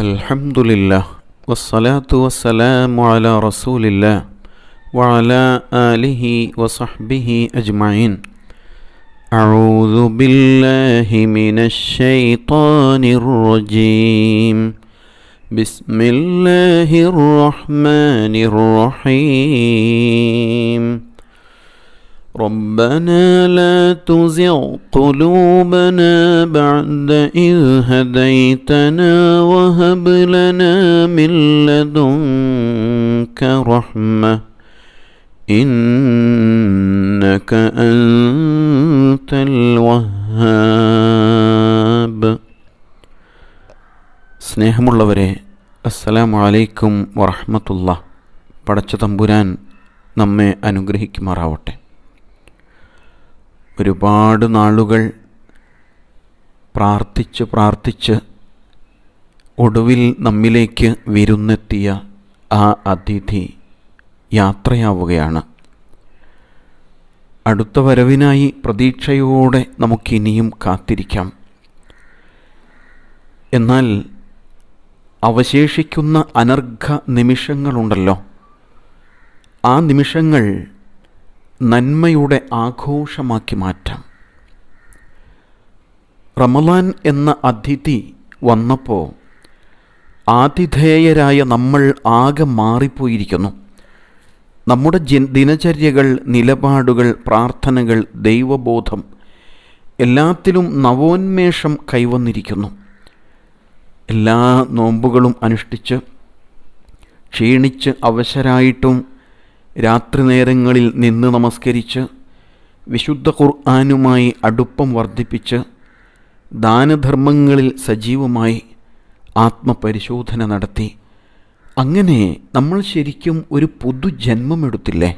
الحمد لله والصلاة والسلام على رسول الله وعلى آله وصحبه أجمعين. أعوذ بالله من الشيطان الرجيم. بسم الله الرحمن الرحيم. ربنا لا تزغ قلوبنا بعد إذ هديتنا وهب لنا من لدنك رحمة إنك أنت الوهاب സ്നേഹമുള്ളവരെ അസ്സലാമു അലൈക്കും വറഹ്മത്തുള്ള പടച്ച തമ്പുരാൻ നമ്മെ അനുഗ്രഹിക്കുമാറാവട്ടെ ഒരുപാട് നാളുകൾ പ്രാർത്ഥിച്ച് പ്രാർത്ഥിച്ച് ഒടുവിൽ നമ്മിലേക്ക് വിരുന്നെത്തിയ ആ അതിഥി യാത്രയാവുകയാണ്. അടുത്ത വരവിനായി പ്രതീക്ഷയോടെ നമുക്കിനിയും കാത്തിരിക്കാം. എന്നാൽ അവശേഷിക്കുന്ന അനർഘ നിമിഷങ്ങളുണ്ടല്ലോ. ആ നിമിഷങ്ങൾ നന്മയുടെ ആഘോഷമാക്കി മാറ്റാം. റമലാൻ എന്ന അതിഥി വന്നപ്പോൾ ആതിഥേയരായ നമ്മൾ ആകെ മാറിപ്പോയിരിക്കുന്നു. നമ്മുടെ ദിനചര്യകൾ നിലപാടുകൾ പ്രാർത്ഥനകൾ ദൈവബോധം എല്ലാത്തിലും നവോന്മേഷം കൈവന്നിരിക്കുന്നു. എല്ലാ നോമ്പുകളും അനുഷ്ഠിച്ച് ക്ഷീണിച്ച് അവശരായിട്ടും രാത്രി നേരങ്ങളിൽ നിന്ന് നമസ്കരിച്ച് വിശുദ്ധ ഖുർആാനുമായി അടുപ്പം വർദ്ധിപ്പിച്ച് ദാനധർമ്മങ്ങളിൽ സജീവമായി ആത്മപരിശോധന നടത്തി. അങ്ങനെ നമ്മൾ ശരിക്കും ഒരു പുതുജന്മമെടുത്തില്ലേ?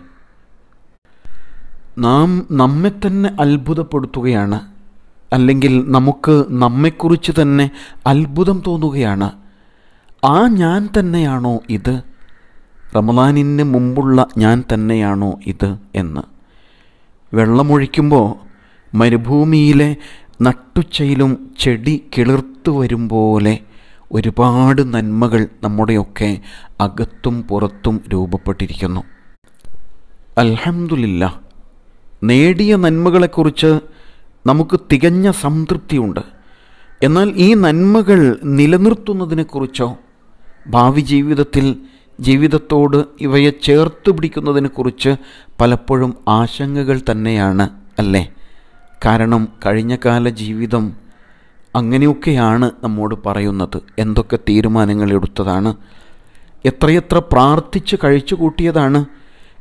നാം നമ്മെ തന്നെ അത്ഭുതപ്പെടുത്തുകയാണ്. അല്ലെങ്കിൽ നമുക്ക് നമ്മെക്കുറിച്ച് തന്നെ അത്ഭുതം തോന്നുകയാണ്. ആ ഞാൻ തന്നെയാണോ ഇത്? റമദാനിന് മുമ്പുള്ള ഞാൻ തന്നെയാണോ ഇത് എന്ന്. വെള്ളമൊഴിക്കുമ്പോൾ മരുഭൂമിയിലെ നട്ടുച്ചയിലും ചെടി കിളിർത്തു വരും പോലെ ഒരുപാട് നന്മകൾ നമ്മുടെയൊക്കെ അകത്തും പുറത്തും രൂപപ്പെട്ടിരിക്കുന്നു. അൽഹമുല്ല നേടിയ നന്മകളെക്കുറിച്ച് നമുക്ക് തികഞ്ഞ സംതൃപ്തിയുണ്ട്. എന്നാൽ ഈ നന്മകൾ നിലനിർത്തുന്നതിനെക്കുറിച്ചോ ഭാവി ജീവിതത്തിൽ ജീവിതത്തോട് ഇവയെ ചേർത്ത് പിടിക്കുന്നതിനെക്കുറിച്ച് പലപ്പോഴും ആശങ്കകൾ തന്നെയാണ് അല്ലേ? കാരണം കഴിഞ്ഞ കാല ജീവിതം അങ്ങനെയൊക്കെയാണ് നമ്മോട് പറയുന്നത്. എന്തൊക്കെ തീരുമാനങ്ങൾ എടുത്തതാണ്? എത്രയെത്ര പ്രാർത്ഥിച്ച് കഴിച്ചു കൂട്ടിയതാണ്?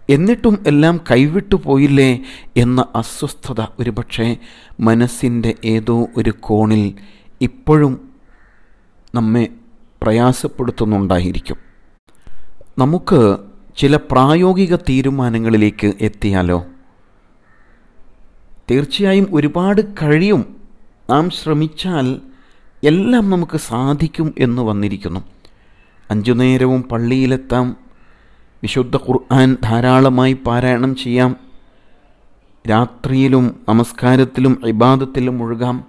എന്നിട്ടും എല്ലാം കൈവിട്ടു പോയില്ലേ എന്ന അസ്വസ്ഥത ഒരുപക്ഷെ മനസ്സിന്റെ ഏതോ ഒരു കോണിൽ ഇപ്പോഴും നമ്മെ പ്രയാസപ്പെടുത്തുന്നുണ്ടായിരിക്കും. നമുക്ക് ചില പ്രായോഗിക തീരുമാനങ്ങളിലേക്ക് എത്തിയാലോ? തീർച്ചയായും ഒരുപാട് കഴിയും. നാം ശ്രമിച്ചാൽ എല്ലാം നമുക്ക് സാധിക്കും എന്ന് വന്നിരിക്കുന്നു. അഞ്ചു നേരവും പള്ളിയിലെത്താം. വിശുദ്ധ ഖുർആൻ ധാരാളമായി പാരായണം ചെയ്യാം. രാത്രിയിലും നമസ്കാരത്തിലും ഇബാദത്തിലും മുഴുകാം.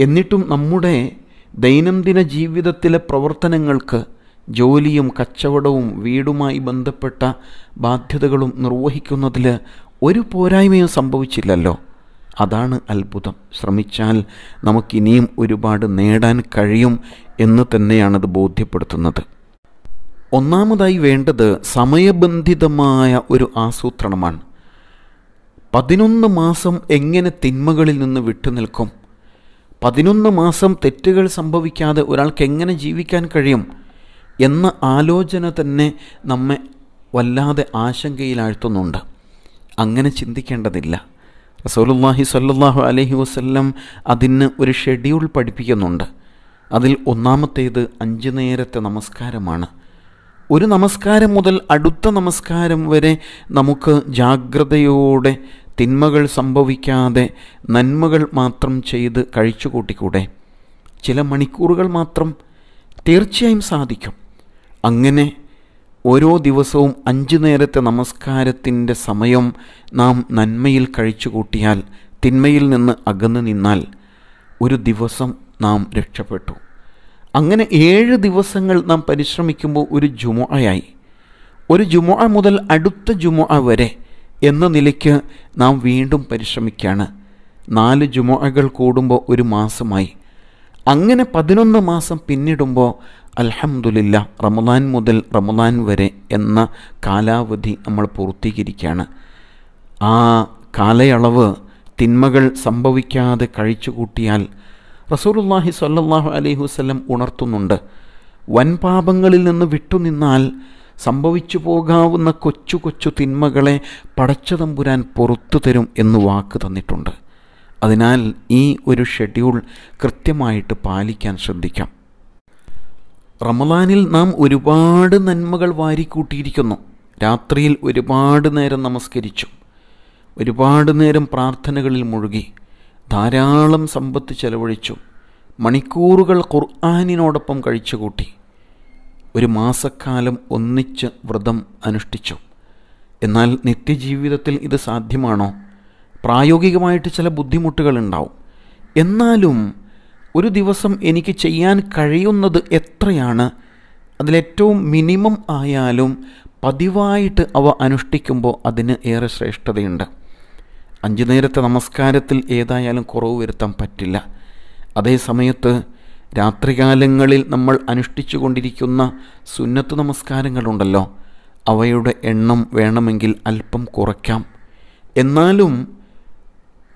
എന്നിട്ടും നമ്മുടെ ദൈനംദിന ജീവിതത്തിലെ പ്രവർത്തനങ്ങൾക്ക് ജോലിയും കച്ചവടവും വീടുമായി ബന്ധപ്പെട്ട ബാധ്യതകളും നിർവഹിക്കുന്നതിൽ ഒരു പോരായ്മയും സംഭവിച്ചില്ലല്ലോ. അതാണ് അത്ഭുതം. ശ്രമിച്ചാൽ നമുക്കിനിയും ഒരുപാട് നേടാൻ കഴിയും എന്ന് തന്നെയാണത് ബോധ്യപ്പെടുത്തുന്നത്. ഒന്നാമതായി വേണ്ടത് സമയബന്ധിതമായ ഒരു ആസൂത്രണമാണ്. പതിനൊന്ന് മാസം എങ്ങനെ തിന്മകളിൽ നിന്ന് വിട്ടുനിൽക്കും പതിനൊന്ന് മാസം തെറ്റുകൾ സംഭവിക്കാതെ ഒരാൾക്ക് എങ്ങനെ ജീവിക്കാൻ കഴിയും? എന്ന ആലോചന തന്നെ നമ്മെ വല്ലാതെ ആശങ്കയിലാഴ്ത്തുന്നുണ്ട്. അങ്ങനെ ചിന്തിക്കേണ്ടതില്ല. റസൂലുല്ലാഹി സല്ലാഹു അലഹി വസ്ല്ലം അതിന് ഒരു ഷെഡ്യൂൾ പഠിപ്പിക്കുന്നുണ്ട്. അതിൽ ഒന്നാമത്തേത് അഞ്ച് നേരത്തെ നമസ്കാരമാണ്. ഒരു നമസ്കാരം മുതൽ അടുത്ത നമസ്കാരം വരെ നമുക്ക് ജാഗ്രതയോടെ തിന്മകൾ സംഭവിക്കാതെ നന്മകൾ മാത്രം ചെയ്ത് കഴിച്ചു കൂട്ടിക്കൂടെ ചില മണിക്കൂറുകൾ മാത്രം തീർച്ചയായും സാധിക്കും. അങ്ങനെ ഓരോ ദിവസവും അഞ്ച് നേരത്തെ നമസ്കാരത്തിന്റെ സമയം നാം നന്മയിൽ കഴിച്ചു കൂട്ടിയാൽ തിന്മയിൽ നിന്ന് അകന്നു നിന്നാൽ ഒരു ദിവസം നാം രക്ഷപ്പെട്ടു. അങ്ങനെ ഏഴ് ദിവസങ്ങൾ നാം പരിശ്രമിക്കുമ്പോൾ ഒരു ജുമുഅയായി. ഒരു ജുമുഅ മുതൽ അടുത്ത ജുമുഅ വരെ എന്ന നിലയ്ക്ക് നാം വീണ്ടും പരിശ്രമിക്കുകയാണ് നാല് ജുമുഅകൾ കൂടുമ്പോൾ ഒരു മാസമായി. അങ്ങനെ പതിനൊന്ന് മാസം പിന്നിടുമ്പോൾ അൽഹംദുലില്ല റമദാൻ മുതൽ റമദാൻ വരെ എന്ന കാലാവധി നമ്മൾ പൂർത്തീകരിക്കുകയാണ്. ആ കാലയളവ് തിന്മകൾ സംഭവിക്കാതെ കഴിച്ചു കൂട്ടിയാൽ റസൂലുള്ളാഹി സ്വല്ലല്ലാഹു അലൈഹി വസല്ലം ഉണർത്തുന്നുണ്ട്. വൻപാപങ്ങളിൽ നിന്ന് വിട്ടുനിന്നാൽ സംഭവിച്ചു പോകാവുന്ന കൊച്ചു കൊച്ചു തിന്മകളെ പടച്ചതമ്പുരാൻ പുറത്തു തരും എന്ന് വാക്ക് തന്നിട്ടുണ്ട്. അതിനാൽ ഈ ഒരു ഷെഡ്യൂൾ കൃത്യമായിട്ട് പാലിക്കാൻ ശ്രദ്ധിക്കാം. റമദാനിൽ നാം ഒരുപാട് നന്മകൾ വാരിക്കൂട്ടിയിരിക്കുന്നു. രാത്രിയിൽ ഒരുപാട് നേരം നമസ്കരിച്ചു. ഒരുപാട് നേരം പ്രാർത്ഥനകളിൽ മുഴുകി. ധാരാളം സമ്പത്ത് ചെലവഴിച്ചു. മണിക്കൂറുകൾ ഖുർആാനിനോടൊപ്പം കഴിച്ചുകൂട്ടി. ഒരു മാസക്കാലം ഒന്നിച്ച് വ്രതം അനുഷ്ഠിച്ചു. എന്നാൽ നിത്യജീവിതത്തിൽ ഇത് സാധ്യമാണോ? പ്രായോഗികമായിട്ട് ചില ബുദ്ധിമുട്ടുകൾ ഉണ്ടാവും. എന്നാലും ഒരു ദിവസം എനിക്ക് ചെയ്യാൻ കഴിയുന്നത് എത്രയാണ്? അതിലേറ്റവും മിനിമം ആയാലും പതിവായിട്ട് അവ അനുഷ്ഠിക്കുമ്പോൾ അതിന് ഏറെ ശ്രേഷ്ഠതയുണ്ട്. അഞ്ചു നേരത്തെ നമസ്കാരത്തിൽ ഏതായാലും കുറവ് വരുത്താൻ പറ്റില്ല. അതേ സമയത്ത് രാത്രികാലങ്ങളിൽ നമ്മൾ അനുഷ്ഠിച്ചു കൊണ്ടിരിക്കുന്ന സുന്നത്ത് നമസ്കാരങ്ങളുണ്ടല്ലോ അവയുടെ എണ്ണം വേണമെങ്കിൽ അല്പം കുറയ്ക്കാം. എന്നാലും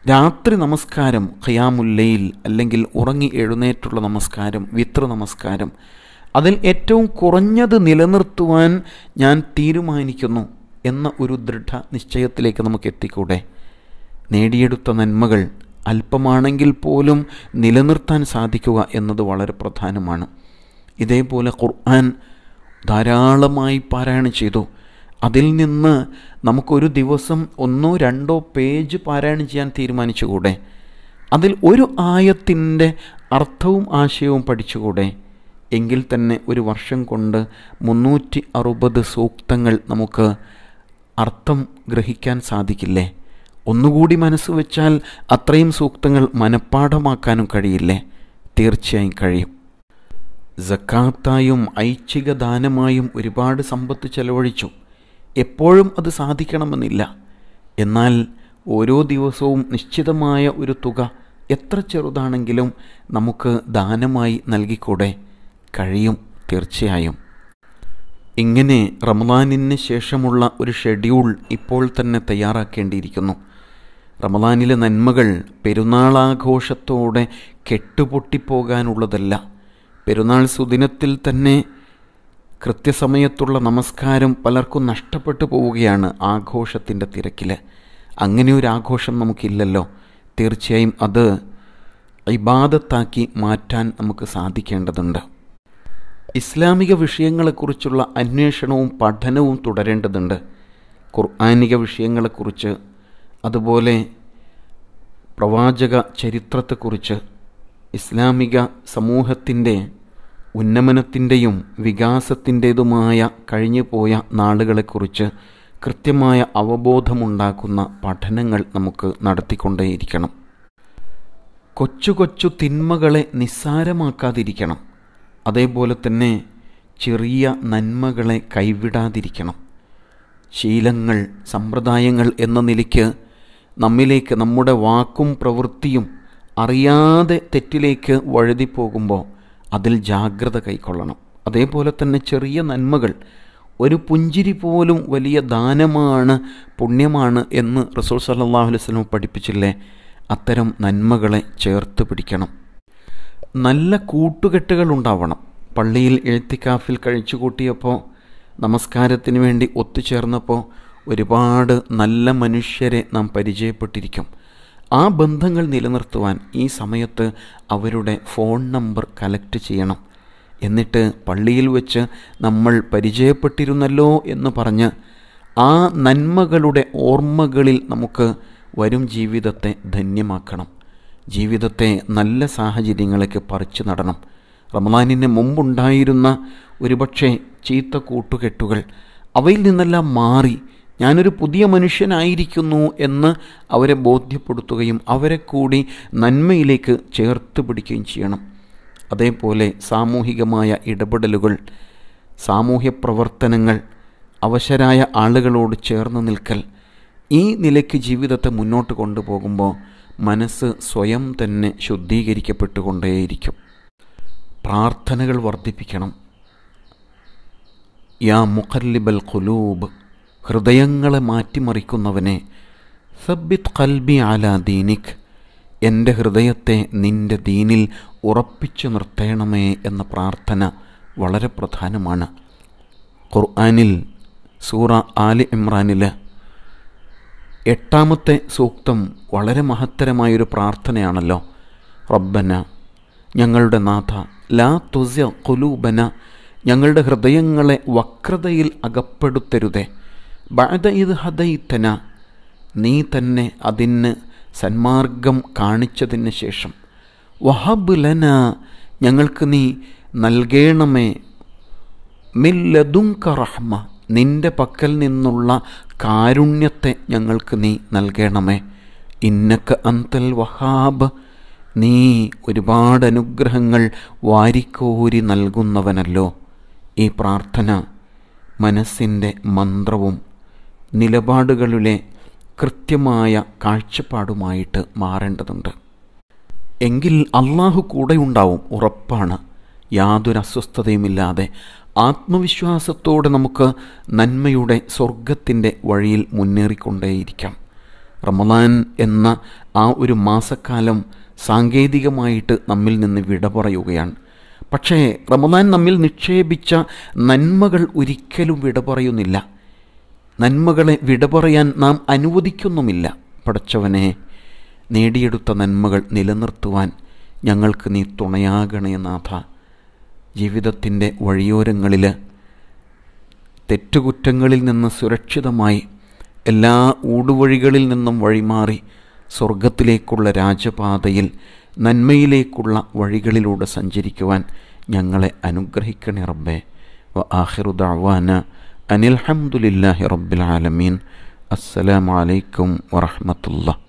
രാത്രി നമസ്കാരം ഖിയാമുല്ലയിൽ അല്ലെങ്കിൽ ഉറങ്ങി എഴുന്നേറ്റുള്ള നമസ്കാരം വിത്ര നമസ്കാരം അതിൽ ഏറ്റവും കുറഞ്ഞത് നിലനിർത്തുവാൻ ഞാൻ തീരുമാനിക്കുന്നു എന്ന ഒരു ദൃഢ നിശ്ചയത്തിലേക്ക് നമുക്ക് എത്തിക്കൂടെ? നേടിയെടുത്ത നന്മകൾ അല്പമാണെങ്കിൽ പോലും നിലനിർത്താൻ സാധിക്കുക എന്നത് വളരെ പ്രധാനമാണ്. ഇതേപോലെ ഖുർആൻ ധാരാളമായി പാരായണം ചെയ്തു. അതിൽ നിന്ന് നമുക്കൊരു ദിവസം ഒന്നോ രണ്ടോ പേജ് പാരായണം ചെയ്യാൻ തീരുമാനിച്ചുകൂടെ? അതിൽ ഒരു ആയത്തിന്റെ അർത്ഥവും ആശയവും പഠിച്ചുകൂടെ? എങ്കിൽ തന്നെ ഒരു വർഷം കൊണ്ട് മുന്നൂറ്റി അറുപത് സൂക്തങ്ങൾ നമുക്ക് അർത്ഥം ഗ്രഹിക്കാൻ സാധിക്കില്ലേ? ഒന്നുകൂടി മനസ്സ് വെച്ചാൽ അത്രയും സൂക്തങ്ങൾ മനഃപ്പാഠമാക്കാനും കഴിയില്ലേ? തീർച്ചയായും കഴിയും. ജക്കാത്തായും ഐച്ഛിക ദാനമായും ഒരുപാട് സമ്പത്ത് ചെലവഴിച്ചു. എപ്പോഴും അത് സാധിക്കണമെന്നില്ല. എന്നാൽ ഓരോ ദിവസവും നിശ്ചിതമായ ഒരു തുക എത്ര ചെറുതാണെങ്കിലും നമുക്ക് ദാനമായി നൽകിക്കൂടെ? കഴിയും തീർച്ചയായും. ഇങ്ങനെ റമദാനിന് ശേഷമുള്ള ഒരു ഷെഡ്യൂൾ ഇപ്പോൾ തന്നെ തയ്യാറാക്കേണ്ടിയിരിക്കുന്നു. റമദാനിലെ നന്മകൾ പെരുന്നാളാഘോഷത്തോടെ കെട്ടുപൊട്ടിപ്പോകാനുള്ളതല്ല. പെരുന്നാൾ സുദിനത്തിൽ തന്നെ കൃത്യസമയത്തുള്ള നമസ്കാരം പലർക്കും നഷ്ടപ്പെട്ടു പോവുകയാണ് ആഘോഷത്തിന്റെ തിരക്കിൽ. അങ്ങനെ ഒരു ആഘോഷം നമുക്കില്ലല്ലോ. തീർച്ചയായും അത് ഇബാദത്താക്കി മാറ്റാൻ നമുക്ക് സാധിക്കേണ്ടതുണ്ട്. ഇസ്ലാമിക വിഷയങ്ങളെക്കുറിച്ചുള്ള അന്വേഷണവും പഠനവും തുടരേണ്ടതുണ്ട്. ഖുർആാനിക വിഷയങ്ങളെക്കുറിച്ച് അതുപോലെ പ്രവാചക ചരിത്രത്തെക്കുറിച്ച് ഇസ്ലാമിക സമൂഹത്തിന്റെ ഉന്നമനത്തിന്റെയും വികാസത്തിന്റേതുമായ കഴിഞ്ഞുപോയ നാളുകളെക്കുറിച്ച് കൃത്യമായ അവബോധമുണ്ടാക്കുന്ന പഠനങ്ങൾ നമുക്ക് നടത്തിക്കൊണ്ടേയിരിക്കണം. കൊച്ചു കൊച്ചു തിന്മകളെ നിസ്സാരമാക്കാതിരിക്കണം. അതേപോലെ തന്നെ ചെറിയ നന്മകളെ കൈവിടാതിരിക്കണം. ശീലങ്ങൾ സമ്പ്രദായങ്ങൾ എന്ന നിലയ്ക്ക് നമ്മിലേക്ക് നമ്മുടെ വാക്കും പ്രവൃത്തിയും അറിയാതെ തെറ്റിലേക്ക് വഴുതിപ്പോകുമ്പോൾ അതിൽ ജാഗ്രത കൈക്കൊള്ളണം. അതേപോലെ തന്നെ ചെറിയ നന്മകൾ. ഒരു പുഞ്ചിരി പോലും വലിയ ദാനമാണ് പുണ്യമാണ് എന്ന് റസൂൽ സല്ലാഹു അലൈഹി സ്വലം പഠിപ്പിച്ചില്ലേ? അത്തരം നന്മകളെ ചേർത്ത് പിടിക്കണം. നല്ല കൂട്ടുകെട്ടുകൾ ഉണ്ടാവണം. പള്ളിയിൽ എഴുത്തിക്കാഫിൽ കഴിച്ചു കൂട്ടിയപ്പോൾ നമസ്കാരത്തിന് വേണ്ടി ഒത്തുചേർന്നപ്പോൾ ഒരുപാട് നല്ല മനുഷ്യരെ നാം പരിചയപ്പെട്ടിരിക്കും. ആ ബന്ധങ്ങൾ നിലനിർത്തുവാൻ ഈ സമയത്ത് അവരുടെ ഫോൺ നമ്പർ കലക്ട് ചെയ്യണം. എന്നിട്ട് പള്ളിയിൽ വെച്ച് നമ്മൾ പരിചയപ്പെട്ടിരുന്നല്ലോ എന്ന് പറഞ്ഞ് ആ നന്മകളുടെ ഓർമ്മകളിൽ നമുക്ക് വരും ജീവിതത്തെ ധന്യമാക്കണം. ജീവിതത്തെ നല്ല സാഹചര്യങ്ങളൊക്കെ പറിച്ചു നടണം. റമദാനിന് മുമ്പുണ്ടായിരുന്ന ഒരുപക്ഷെ ചീത്ത കൂട്ടുകെട്ടുകൾ അവയിൽ നിന്നെല്ലാം മാറി ഞാനൊരു പുതിയ മനുഷ്യനായിരിക്കുന്നു എന്ന് അവരെ ബോധ്യപ്പെടുത്തുകയും അവരെ കൂടി നന്മയിലേക്ക് ചേർത്ത് പിടിക്കുകയും ചെയ്യണം. അതേപോലെ സാമൂഹികമായ ഇടപെടലുകൾ സാമൂഹ്യ പ്രവർത്തനങ്ങൾ അവശരായ ആളുകളോട് ചേർന്ന് നിൽക്കൽ ഈ നിലയ്ക്ക് ജീവിതത്തെ മുന്നോട്ട് കൊണ്ടുപോകുമ്പോൾ മനസ്സ് സ്വയം തന്നെ ശുദ്ധീകരിക്കപ്പെട്ടുകൊണ്ടേയിരിക്കും. പ്രാർത്ഥനകൾ വർദ്ധിപ്പിക്കണം. യാ മുഖല്ലിബൽ ഖുലൂബ്. ഹൃദയങ്ങളെ മാറ്റിമറിക്കുന്നവനെ സബിത് കൽബി അലാ ദീനിക് എന്റെ ഹൃദയത്തെ നിന്റെ ദീനിൽ ഉറപ്പിച്ചു നിർത്തേണമേ എന്ന പ്രാർത്ഥന വളരെ പ്രധാനമാണ്. ഖുർആാനിൽ സൂറ ആലി ഇമ്രാനിൽ എട്ടാമത്തെ സൂക്തം വളരെ മഹത്തരമായൊരു പ്രാർത്ഥനയാണല്ലോ. റബ്ബന ഞങ്ങളുടെ നാഥ ലാ തുസ്യ കുലൂബന ഞങ്ങളുടെ ഹൃദയങ്ങളെ വക്രതയിൽ അകപ്പെടുത്തരുതേ ബഅദ ഇത് നീ തന്നെ അതിന് സന്മാർഗം കാണിച്ചതിന് ശേഷം വഹബ് ലന ഞങ്ങൾക്ക് നീ നൽകേണമേ. മില്ലതുങ്ക റഹ്മ നിന്റെ പക്കൽ നിന്നുള്ള കാരുണ്യത്തെ ഞങ്ങൾക്ക് നീ നൽകേണമേ. ഇന്നക്ക അന്തൽ വഹാബ് നീ ഒരുപാട് അനുഗ്രഹങ്ങൾ വാരിക്കോരി നൽകുന്നവനല്ലോ. ഈ പ്രാർത്ഥന മനസ്സിന്റെ മന്ത്രവും നിലപാടുകളിലെ കൃത്യമായ കാഴ്ചപ്പാടുമായിട്ട് മാറേണ്ടതുണ്ട്. എങ്കിൽ അള്ളാഹു കൂടെയുണ്ടാവും ഉറപ്പാണ്. യാതൊരു അസ്വസ്ഥതയുമില്ലാതെ ആത്മവിശ്വാസത്തോടെ നമുക്ക് നന്മയുടെ സ്വർഗത്തിന്റെ വഴിയിൽ മുന്നേറിക്കൊണ്ടേയിരിക്കാം. റമദാൻ എന്ന ആ ഒരു മാസക്കാലം സാങ്കേതികമായിട്ട് നമ്മിൽ നിന്ന് വിട പറയുകയാണ്. പക്ഷേ റമദാൻ നമ്മിൽ നിക്ഷേപിച്ച നന്മകൾ ഒരിക്കലും വിട പറയുന്നില്ല. നന്മകളെ വിട പറയാൻ നാം അനുവദിക്കുന്നുമില്ല. പടച്ചവനെ നേടിയെടുത്ത നന്മകൾ നിലനിർത്തുവാൻ ഞങ്ങൾക്ക് നീ തുണയാകണേ നാഥ. ജീവിതത്തിന്റെ വഴിയോരങ്ങളിൽ തെറ്റുകുറ്റങ്ങളിൽ നിന്ന് സുരക്ഷിതമായി എല്ലാ ഊടുവഴികളിൽ നിന്നും വഴിമാറി സ്വർഗത്തിലേക്കുള്ള രാജപാതയിൽ നന്മയിലേക്കുള്ള വഴികളിലൂടെ സഞ്ചരിക്കുവാൻ ഞങ്ങളെ അനുഗ്രഹിക്കണേ റബ്ബേ. വ أن الحمد لله رب العالمين. السلام عليكم ورحمة الله.